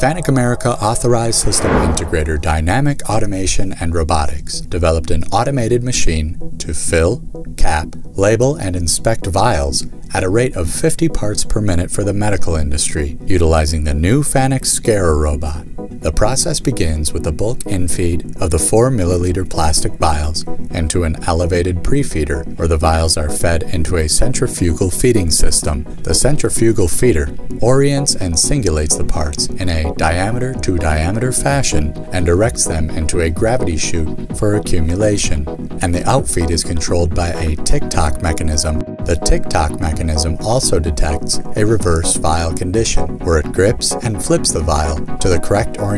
Fanuc America authorized system integrator Dynamic Automation and Robotics developed an automated machine to fill, cap, label, and inspect vials at a rate of 50 parts per minute for the medical industry, utilizing the new Fanuc SCARA robot. The process begins with the bulk infeed of the 4 milliliter plastic vials into an elevated pre-feeder where the vials are fed into a centrifugal feeding system. The centrifugal feeder orients and singulates the parts in a diameter to diameter fashion and directs them into a gravity chute for accumulation. And the outfeed is controlled by a tick-tock mechanism. The tick-tock mechanism also detects a reverse vial condition where it grips and flips the vial to the correct orientation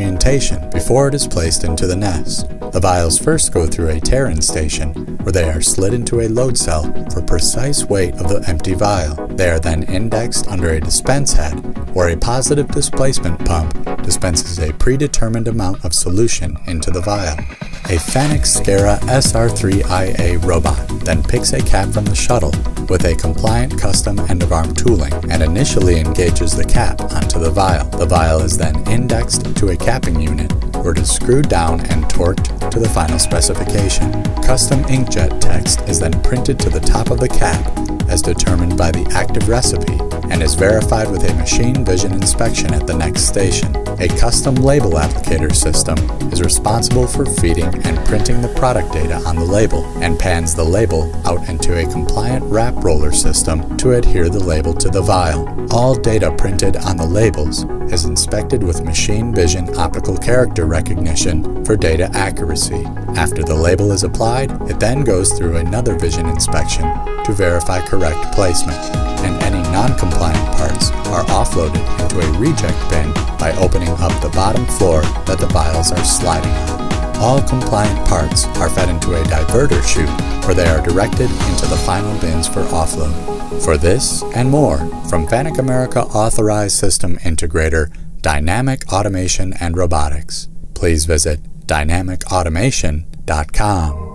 before it is placed into the nest. The vials first go through a Taran station, where they are slid into a load cell for precise weight of the empty vial. They are then indexed under a dispense head, where a positive displacement pump dispenses a predetermined amount of solution into the vial. A Fanuc SCARA SR3IA robot then picks a cap from the shuttle with a compliant custom end-of-arm tooling and initially engages the cap onto the vial. The vial is then indexed to a capping unit where it is screwed down and torqued to the final specification. Custom inkjet text is then printed to the top of the cap as determined by the active recipe and is verified with a machine vision inspection at the next station. A custom label applicator system is responsible for feeding and printing the product data on the label and pans the label out into a compliant wrap roller system to adhere the label to the vial. All data printed on the labels is inspected with machine vision optical character recognition for data accuracy. After the label is applied, it then goes through another vision inspection to verify correct placement, non-compliant parts are offloaded into a reject bin by opening up the bottom floor that the vials are sliding on. All compliant parts are fed into a diverter chute where they are directed into the final bins for offload. For this and more from Fanuc America Authorized System Integrator Dynamic Automation and Robotics, please visit dynamicautomation.com.